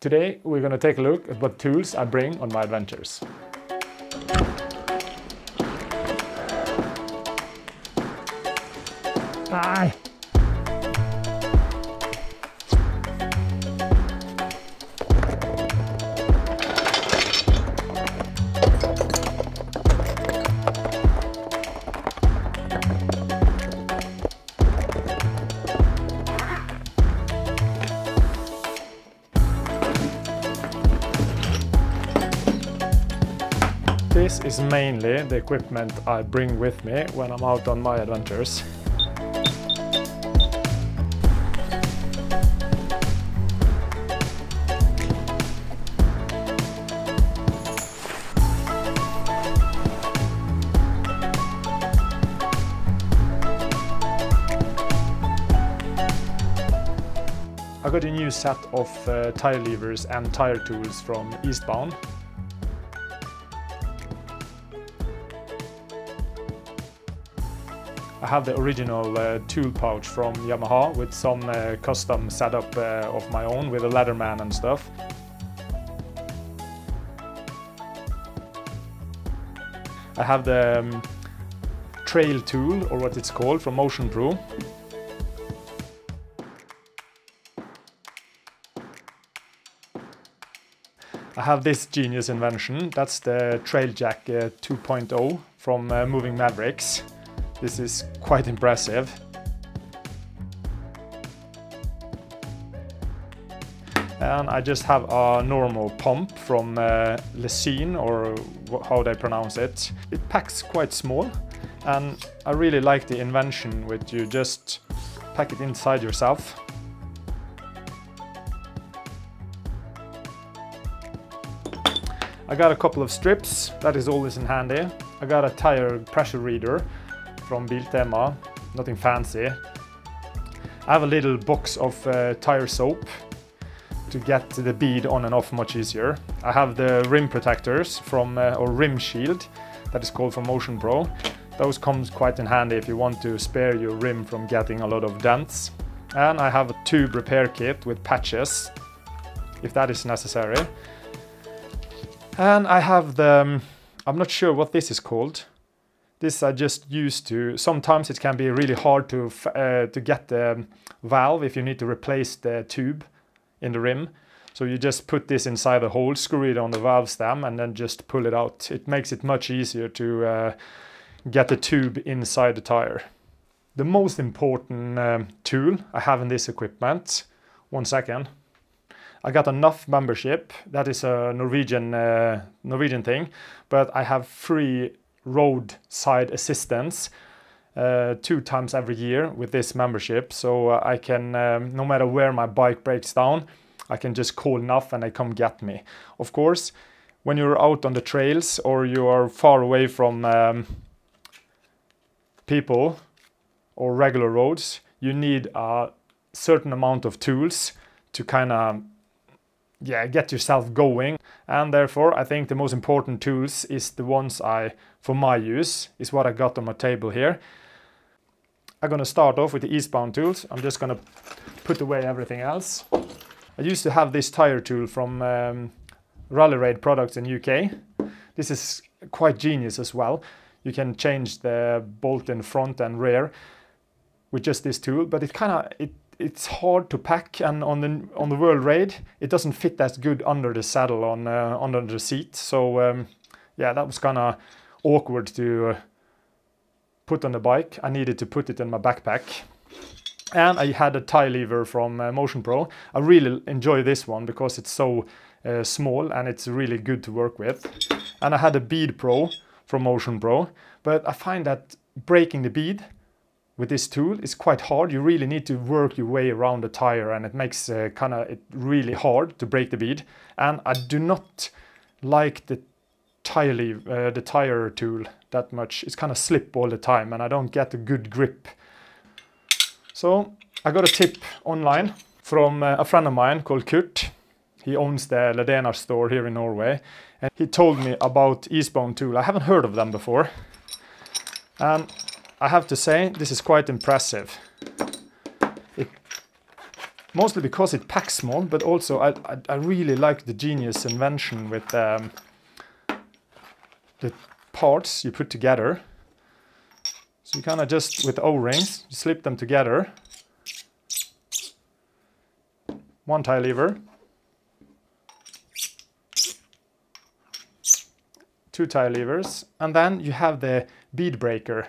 Today we're going to take a look at what tools I bring on my adventures. Bye. This is mainly the equipment I bring with me when I'm out on my adventures. I got a new set of uh, tire levers and tire tools from Eastbound. Have the original uh, tool pouch from Yamaha with some uh, custom setup uh, of my own with a Leatherman and stuff. I have the um, trail tool or what it's called from Motion Pro. I have this genius invention, that's the Trail Jack uh, 2.0 from uh, Moving Mavericks. This is quite impressive. And I just have a normal pump from uh, or how they pronounce it. It packs quite small and I really like the invention with you just pack it inside yourself. I got a couple of strips, that is always in handy. I got a tire pressure reader from Biltema, nothing fancy. I have a little box of uh, tire soap to get the bead on and off much easier. I have the rim protectors from, uh, or rim shield, that is called from Motion Pro. Those comes quite in handy if you want to spare your rim from getting a lot of dents. And I have a tube repair kit with patches, if that is necessary. And I have the, um, I'm not sure what this is called. This I just used to, sometimes it can be really hard to, uh, to get the valve if you need to replace the tube in the rim. So you just put this inside a hole, screw it on the valve stem and then just pull it out. It makes it much easier to uh, get the tube inside the tire. The most important um, tool I have in this equipment, one second. I got NAF membership. That is a Norwegian uh, Norwegian thing, but I have free roadside assistance uh, two times every year with this membership. So uh, I can, um, no matter where my bike breaks down, I can just call NAF and they come get me. Of course, when you're out on the trails or you are far away from um, people or regular roads, you need a certain amount of tools to kind of yeah, get yourself going. And therefore, I think the most important tools is the ones I, for my use, is what I got on my table here. I'm gonna start off with the eastbound tools. I'm just gonna put away everything else. I used to have this tire tool from um, Rally Raid products in UK. This is quite genius as well. You can change the bolt in front and rear with just this tool, but it kind of, it it's hard to pack and on the on the world raid it doesn't fit as good under the saddle on uh, under the seat. So um, yeah that was kind of awkward to uh, put on the bike. I needed to put it in my backpack. And i had a tie lever from uh, motion pro. I really enjoy this one because it's so uh, small and it's really good to work with. And i had a bead pro from motion pro but i find that breaking the bead with this tool is quite hard. You really need to work your way around the tire and it makes uh, kind of it really hard to break the bead. And I do not like the tire, uh, the tire tool that much. It's kind of slip all the time and I don't get a good grip. So I got a tip online from uh, a friend of mine called Kurt. He owns the Ledena store here in Norway. And he told me about Eastbound tool. I haven't heard of them before. And I have to say, this is quite impressive. It, mostly because it packs small, but also I, I, I really like the genius invention with um, the parts you put together. So you kind of just, with O-rings, you slip them together. One tie lever. Two tie levers. And then you have the bead breaker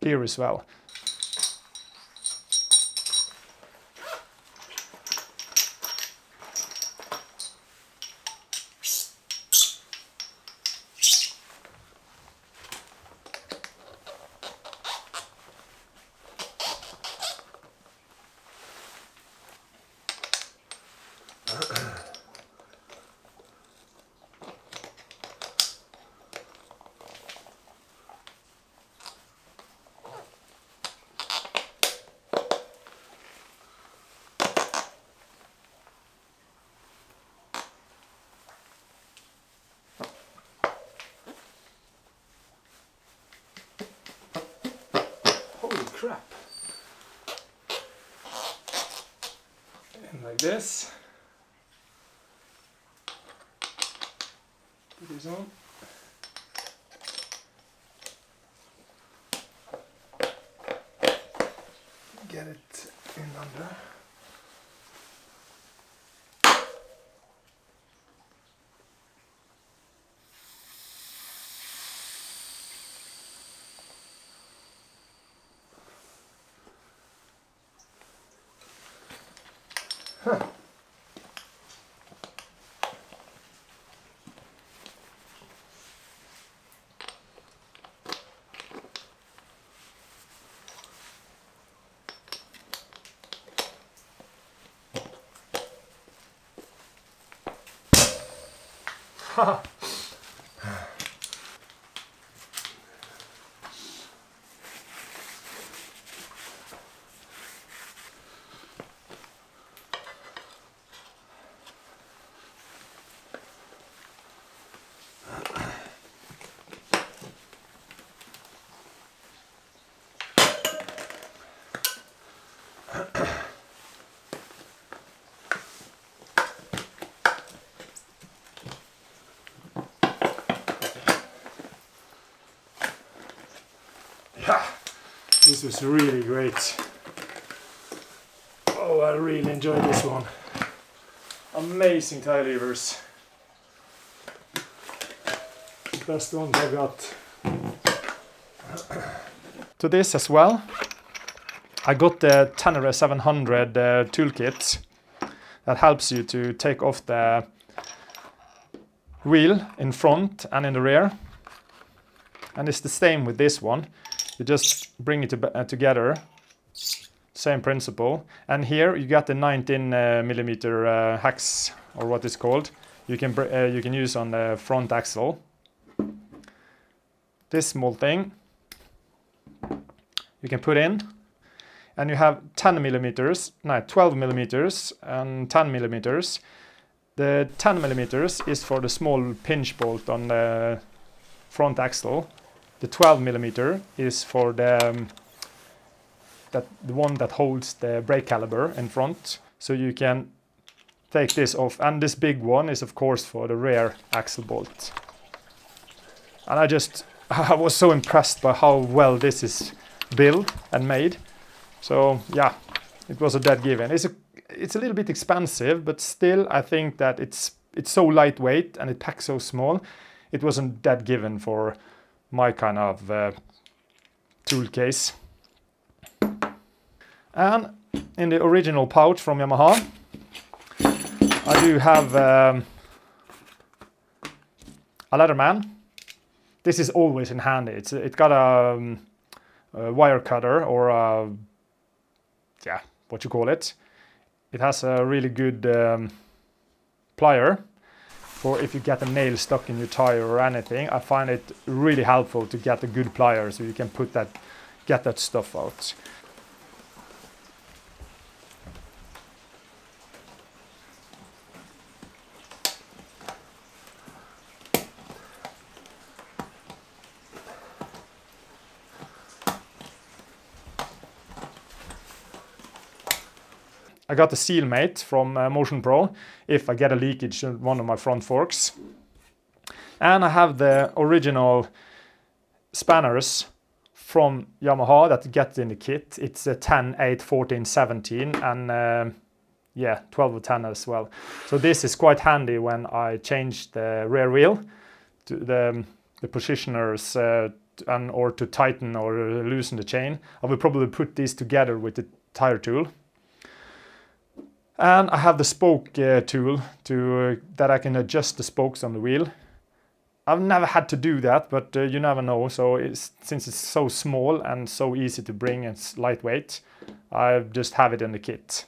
here as well. Crap. And like this. Put this on. Get it in under. Ha! Yeah, this was really great. Oh, I really enjoyed this one. Amazing tie levers. Best ones I got. to this as well, I got the Tenere 700 uh, toolkit that helps you to take off the wheel in front and in the rear. And it's the same with this one. You just bring it to, uh, together, same principle. And here you got the 19 uh, millimeter uh, hex, or what it's called. You can uh, you can use on the front axle. This small thing you can put in, and you have 10 millimeters, no, 12 millimeters and 10 millimeters. The 10 millimeters is for the small pinch bolt on the front axle. The 12 millimeter is for the um, that the one that holds the brake caliber in front. So you can take this off, and this big one is of course for the rear axle bolt. And I just I was so impressed by how well this is built and made. So yeah, it was a dead given. It's a it's a little bit expensive, but still I think that it's it's so lightweight and it packs so small. It wasn't dead given for my kind of uh, tool case. And in the original pouch from Yamaha, I do have um, a Leatherman. This is always in handy. It's it got a, um, a wire cutter or a yeah, what you call it. It has a really good um, plier for if you get a nail stuck in your tire or anything. I find it really helpful to get a good plier so you can put that, get that stuff out. I got the seal mate from uh, Motion Pro if I get a leakage in one of my front forks. And I have the original spanners from Yamaha that get in the kit. It's a 10, 8, 14, 17 and uh, yeah, 12 or 10 as well. So this is quite handy when I change the rear wheel to the, the positioners uh, and or to tighten or loosen the chain. I will probably put these together with the tire tool and I have the spoke uh, tool to uh, that I can adjust the spokes on the wheel. I've never had to do that, but uh, you never know. So it's, since it's so small and so easy to bring and lightweight, I just have it in the kit.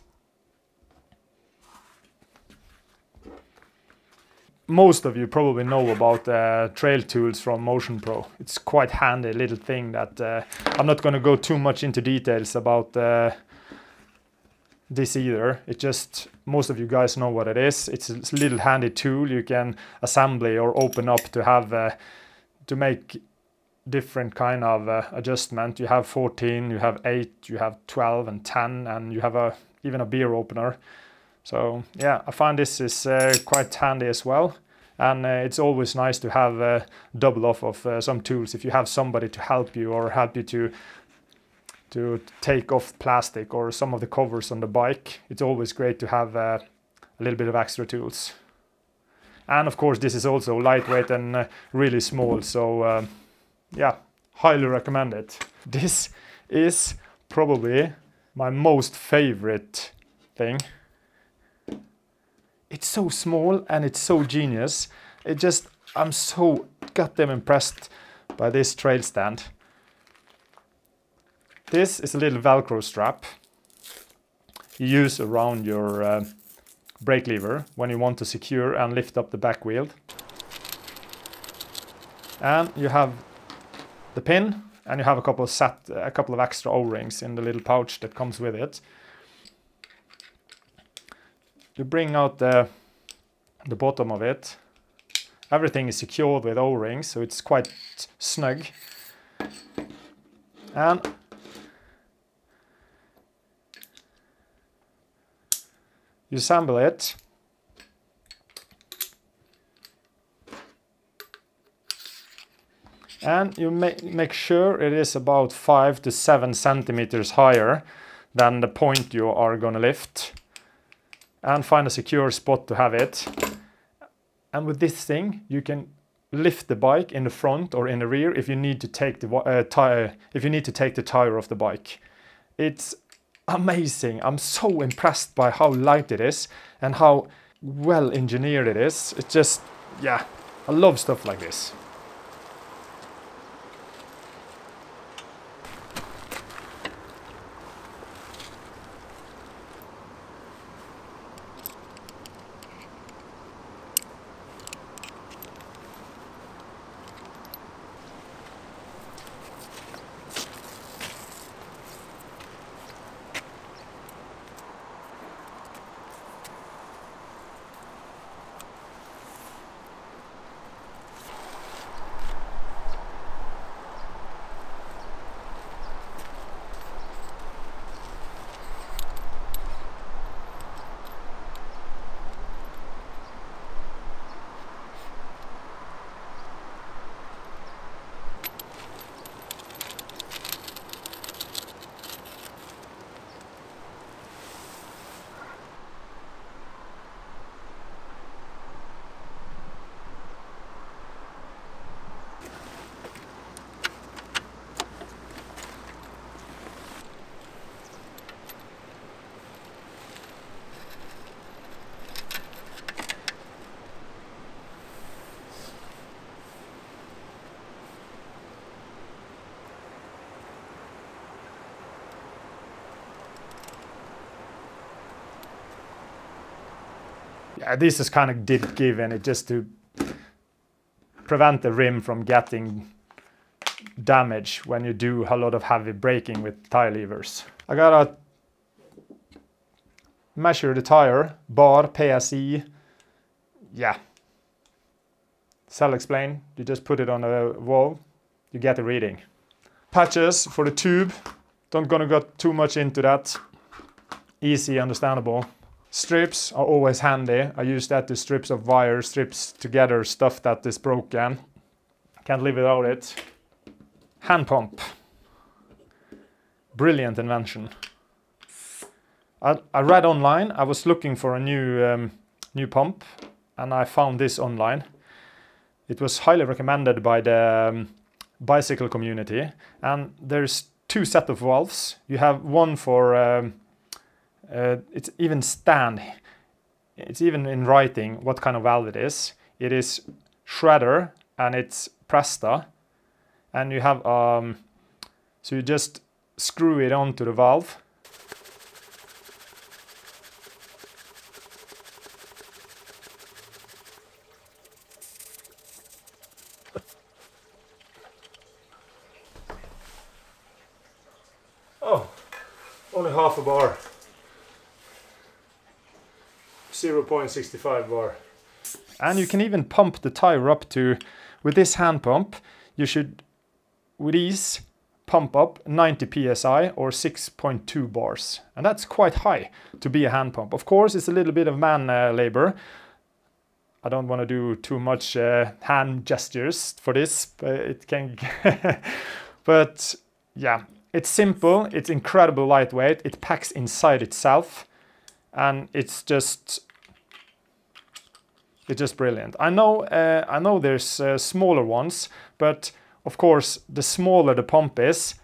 Most of you probably know about uh, trail tools from Motion Pro. It's quite handy little thing that uh, I'm not going to go too much into details about uh, this either. It just, most of you guys know what it is. It's a little handy tool you can assembly or open up to have, uh, to make different kind of uh, adjustment. You have 14, you have 8, you have 12 and 10 and you have a even a beer opener. So yeah, I find this is uh, quite handy as well. And uh, it's always nice to have a double off of uh, some tools if you have somebody to help you or help you to to take off plastic or some of the covers on the bike. It's always great to have uh, a little bit of extra tools. And of course this is also lightweight and uh, really small, so uh, yeah, highly recommend it. This is probably my most favorite thing. It's so small and it's so genius. It just, I'm so goddamn impressed by this trail stand. This is a little Velcro strap you use around your uh, brake lever when you want to secure and lift up the back wheel. And you have the pin and you have a couple of set, a couple of extra O-rings in the little pouch that comes with it. You bring out the, the bottom of it. Everything is secured with O-rings, so it's quite snug. And you assemble it. And you make, make sure it is about 5 to 7 centimeters higher than the point you are going to lift. And find a secure spot to have it. And with this thing you can lift the bike in the front or in the rear if you need to take the uh, tire if you need to take the tire off the bike. It's amazing. I'm so impressed by how light it is and how well engineered it is. It's just, yeah, I love stuff like this. Yeah, this is kind of did given it just to prevent the rim from getting damage when you do a lot of heavy braking with tire levers. I gotta measure the tire, bar, PSI, yeah. Self-explain, you just put it on a wall, you get a reading. Patches for the tube, don't gonna go too much into that. easy, understandable. Strips are always handy. I use that to strips of wire, strips together stuff that is broken. Can't live without it. Hand pump. Brilliant invention. I, I read online, I was looking for a new, um, new pump and I found this online. It was highly recommended by the um, bicycle community and there's two set of valves. You have one for um, uh, it's even stand. It's even in writing what kind of valve it is. It is Schrader and it's Presta. And you have, um, so you just screw it onto the valve. Oh, only half a bar. 0.65 bar. And you can even pump the tire up to, with this hand pump, you should, with ease, pump up 90 psi or 6.2 bars. And that's quite high to be a hand pump. Of course, it's a little bit of man uh, labor. I don't want to do too much uh, hand gestures for this, but it can. but yeah, it's simple, it's incredible lightweight, it packs inside itself, and it's just it's just brilliant. I know, uh, I know there's uh, smaller ones, but of course, the smaller the pump is,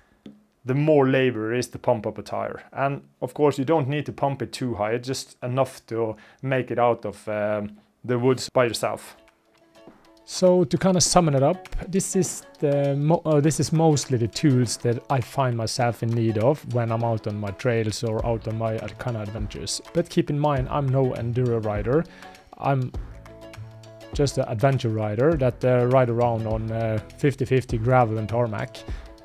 the more labor is to pump up a tire. And of course, you don't need to pump it too high, it's just enough to make it out of um, the woods by yourself. So to kind of sum it up, this is the uh, this is mostly the tools that I find myself in need of when I'm out on my trails or out on my kind of adventures. But keep in mind, I'm no enduro rider. I'm just an adventure rider that uh, ride around on 50-50 uh, gravel and tarmac.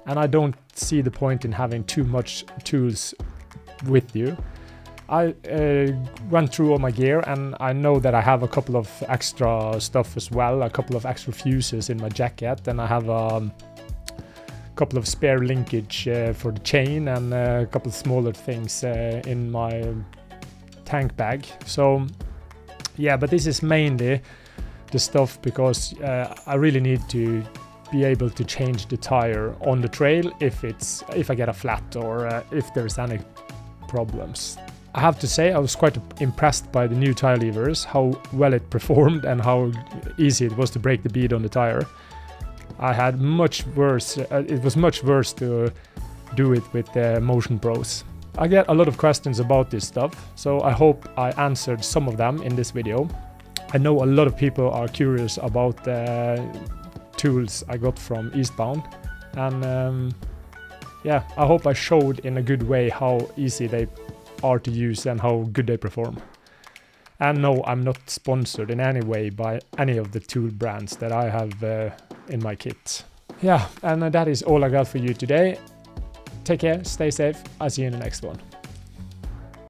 And I don't see the point in having too much tools with you. I uh, went through all my gear and I know that I have a couple of extra stuff as well, a couple of extra fuses in my jacket and I have um, a couple of spare linkage uh, for the chain and a couple smaller things uh, in my tank bag. So yeah, but this is mainly the stuff because uh, I really need to be able to change the tire on the trail if it's if I get a flat or uh, if there's any problems. I have to say I was quite impressed by the new tire levers, how well it performed and how easy it was to break the bead on the tire. I had much worse, uh, it was much worse to do it with the Motion Pros. I get a lot of questions about this stuff, so I hope I answered some of them in this video. I know a lot of people are curious about the tools I got from Eastbound and um, yeah, I hope I showed in a good way how easy they are to use and how good they perform. And no, I'm not sponsored in any way by any of the tool brands that I have uh, in my kit. Yeah, and that is all I got for you today. Take care, stay safe, I'll see you in the next one.